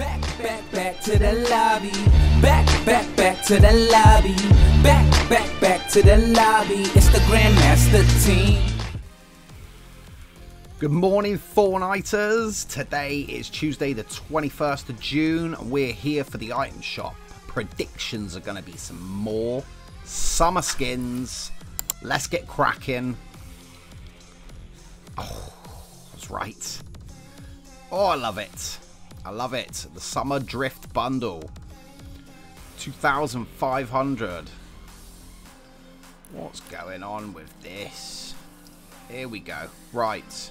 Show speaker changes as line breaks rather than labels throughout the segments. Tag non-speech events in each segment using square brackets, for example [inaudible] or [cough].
Back, back, back to the lobby. Back, back, back to the lobby. Back, back, back to the lobby. It's the GrandMastas team.
Good morning, Fortniters. Today is Tuesday, the 21st of June. We're here for the item shop. Predictions are going to be some more summer skins. Let's get cracking. Oh, that's right. Oh, I love it. I love it. The Summer Drift Bundle. 2,500. What's going on with this? Here we go. Right.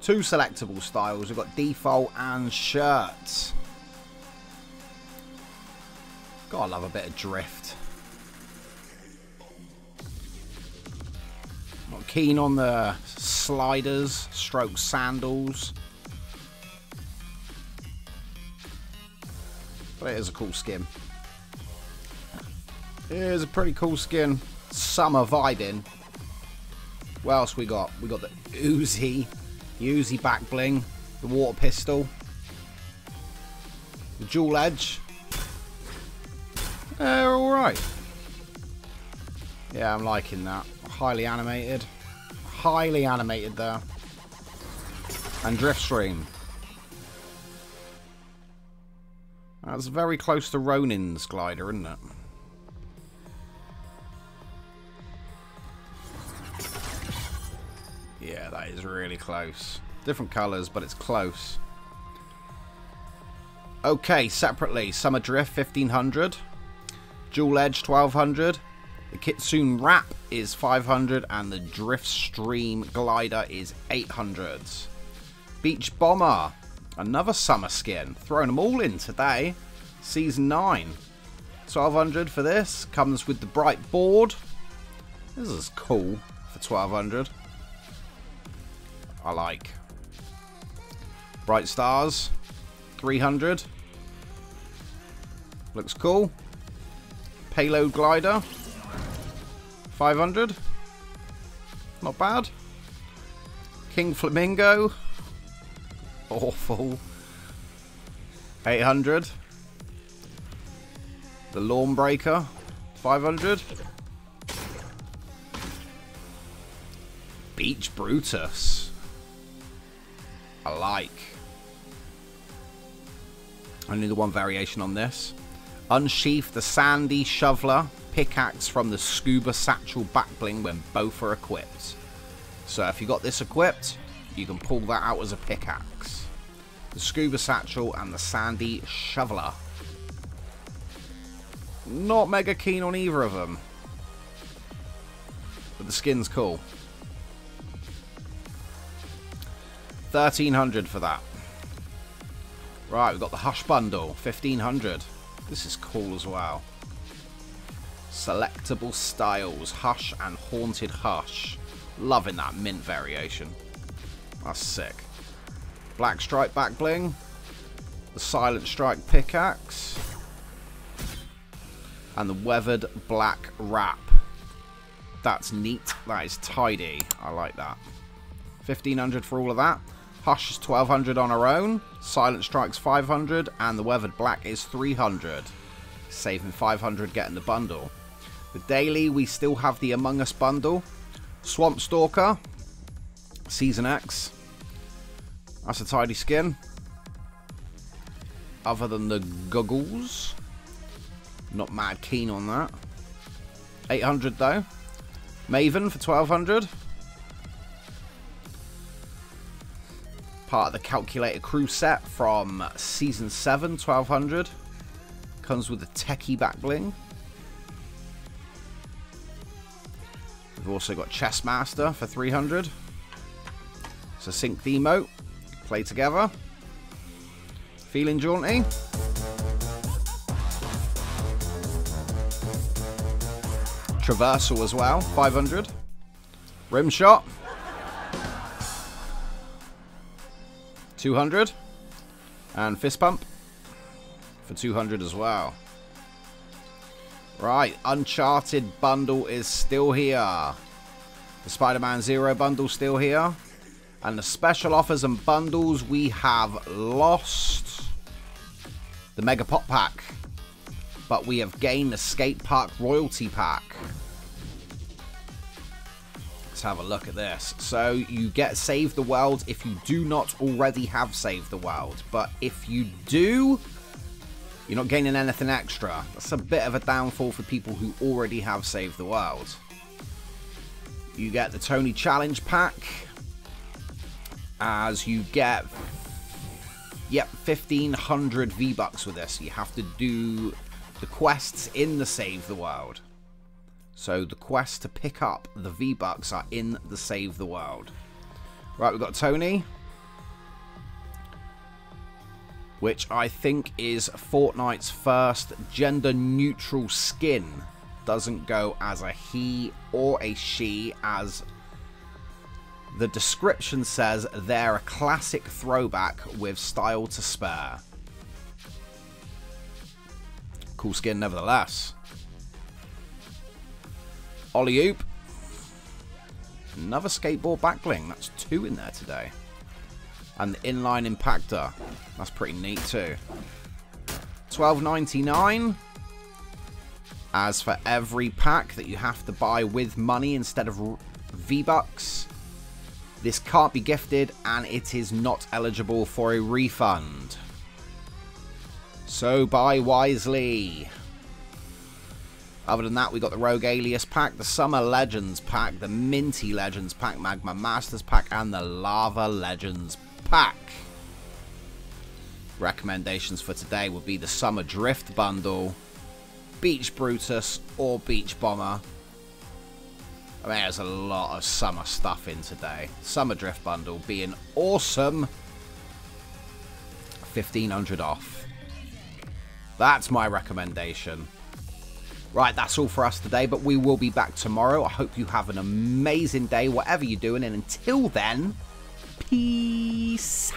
Two selectable styles. We've got default and shirts. Gotta love a bit of drift. Not keen on the sliders, stroke sandals. But it is a cool skin. It is a pretty cool skin. Summer vibing. What else we got? We got the Oozie. Oozie back bling. The water pistol. The dual edge. [laughs] They're alright. Yeah, I'm liking that. Highly animated. Highly animated there. And Driftstream. That's very close to Ronin's glider, isn't it? Yeah, that is really close. Different colours, but it's close. Okay, separately, Summer Drift 1500, Dual Edge 1200, the Kitsune Wrap is 500, and the Driftstream Glider is 800. Beach Bomber, another summer skin. Throwing them all in today. Season 9. 1200 for this. Comes with the Brite Board. This is cool for 1200. I like. Bright Stars, 300. Looks cool. Payload Glider, 500. Not bad. King Flamingo, awful. 800. The Lawn Breaker, 500. Beach Brutus. I like. Only the one variation on this. Unsheath the Sandy Shoveler pickaxe from the Scuba Satchel backbling when both are equipped. So if you got this equipped, you can pull that out as a pickaxe. The Scuba Satchel and the Sandy Shoveler. Not mega keen on either of them. But the skin's cool. 1300 for that. Right, we've got the Hush Bundle, 1500. This is cool as well. Selectable styles, Hush and Haunted Hush. Loving that mint variation. That's sick. Black Stripe back bling. The Silent Strike pickaxe. And the Weathered Black Wrap. That's neat. That is tidy. I like that. 1500 for all of that. Hush is 1200 on her own. Silent Strike's 500. And the Weathered Black is 300. Saving 500 getting the bundle. The daily, we still have the Among Us bundle. Swamp Stalker. Season X. That's a tidy skin. Other than the goggles. Not mad keen on that. 800 though. Maven for 1200. Part of the Calculator Crew set from Season 7, 1200. Comes with a techie back bling. We've also got Chessmaster for 300. It's a sync the emote. Play together. Feeling jaunty? Traversal as well, 500. Rim shot. 200. And fist pump for 200 as well. Right, Uncharted bundle is still here. The Spider-Man Zero bundle still here. And the special offers and bundles we have lost. the Mega Pop Pack. But we have gained the Skate Park Royalty Pack. Let's have a look at this. So you get Save the World if you do not already have Save the World. But if you do, you're not gaining anything extra. That's a bit of a downfall for people who already have Save the World. You get the Toni Challenge Pack. As you get Yep, 1500 V-Bucks with this. You have to do the quests in the Save the World. So the quests to pick up the V-Bucks are in the Save the World. Right, we've got Toni. Which I think is Fortnite's first gender-neutral skin. Doesn't go as a he or a she as the description says they're a classic throwback with style to spare. Cool skin nevertheless. Ollie Oop. Another skateboard backbling. That's two in there today. And the inline impactor. That's pretty neat too. 12.99. As for every pack that you have to buy with money instead of V-Bucks, this can't be gifted and it is not eligible for a refund. So buy wisely. Other than that, we got the Rogue Alias pack, the Summer Legends pack, the Minty Legends pack, Magma Masters pack, and the Lava Legends pack. Recommendations for today would be the Summer Drift bundle, Beach Brutus, or Beach Bomber. I mean, there's a lot of summer stuff in today. Summer Drift bundle being awesome. 1500 off. That's my recommendation. Right, that's all for us today, but we will be back tomorrow. I hope you have an amazing day, whatever you're doing, and until then, peace